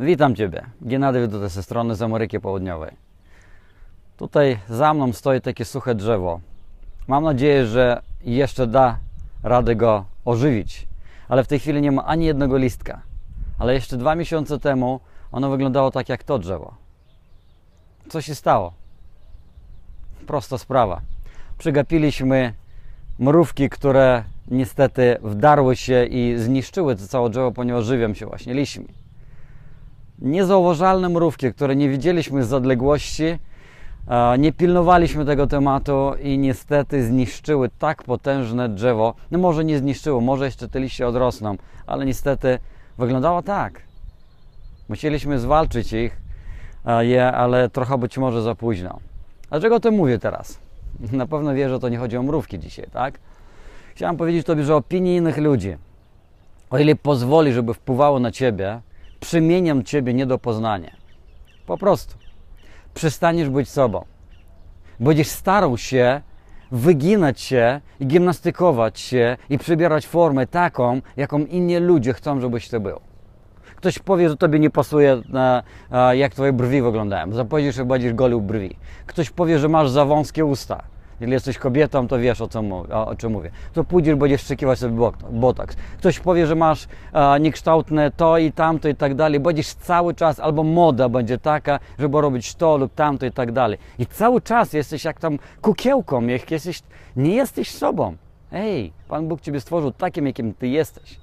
Witam Ciebie. Gennady Widuta ze strony z Ameryki Południowej. Tutaj za mną stoi takie suche drzewo. Mam nadzieję, że jeszcze da radę go ożywić, ale w tej chwili nie ma ani jednego listka. Ale jeszcze dwa miesiące temu ono wyglądało tak jak to drzewo. Co się stało? Prosta sprawa. Przegapiliśmy mrówki, które niestety wdarły się i zniszczyły to całe drzewo, ponieważ żywią się właśnie liśćmi. Niezauważalne mrówki, które nie widzieliśmy z odległości, nie pilnowaliśmy tego tematu i niestety zniszczyły tak potężne drzewo. No może nie zniszczyło, może jeszcze te liście odrosną, ale niestety wyglądało tak. Musieliśmy zwalczyć ich, je, ale trochę być może za późno. Dlaczego o tym mówię teraz? Na pewno wiesz, że to nie chodzi o mrówki dzisiaj, tak? Chciałem powiedzieć Tobie, że opinie innych ludzi, o ile pozwoli, żeby wpływało na Ciebie, przemienią Ciebie nie do poznania. Po prostu. Przestaniesz być sobą. Będziesz starał się wyginać się i gimnastykować się i przybierać formę taką, jaką inni ludzie chcą, żebyś Ty był. Ktoś powie, że Tobie nie pasuje, na, a, jak Twoje brwi wyglądają. Zapowiedzisz, że będziesz golił brwi. Ktoś powie, że masz za wąskie usta. Jeżeli jesteś kobietą, to wiesz o, co o, czym mówię. To pójdziesz, będziesz szczekiwać sobie bot- botox. Ktoś powie, że masz a, niekształtne to i tamto i tak dalej. Będziesz cały czas, albo moda będzie taka, żeby robić to lub tamto i tak dalej. I cały czas jesteś jak tam kukiełką, jak jesteś, nie jesteś sobą. Ej, Pan Bóg Ciebie stworzył takim, jakim Ty jesteś.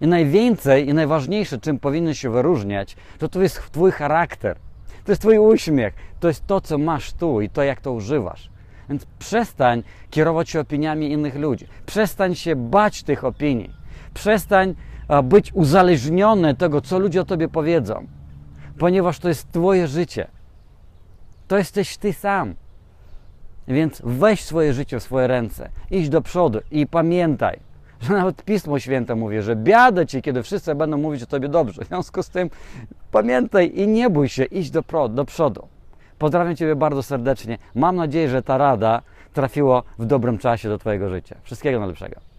I najwięcej i najważniejsze, czym powinien się wyróżniać, to to jest Twój charakter. To jest Twój uśmiech. To jest to, co masz tu i to, jak to używasz. Więc przestań kierować się opiniami innych ludzi. Przestań się bać tych opinii. Przestań być uzależniony tego, co ludzie o Tobie powiedzą. Ponieważ to jest Twoje życie. To jesteś Ty sam. Więc weź swoje życie w swoje ręce. Idź do przodu i pamiętaj, że nawet Pismo Święte mówi, że biada Ci, kiedy wszyscy będą mówić o Tobie dobrze. W związku z tym pamiętaj i nie bój się, idź do, do przodu. Pozdrawiam Ciebie bardzo serdecznie. Mam nadzieję, że ta rada trafiła w dobrym czasie do Twojego życia. Wszystkiego najlepszego.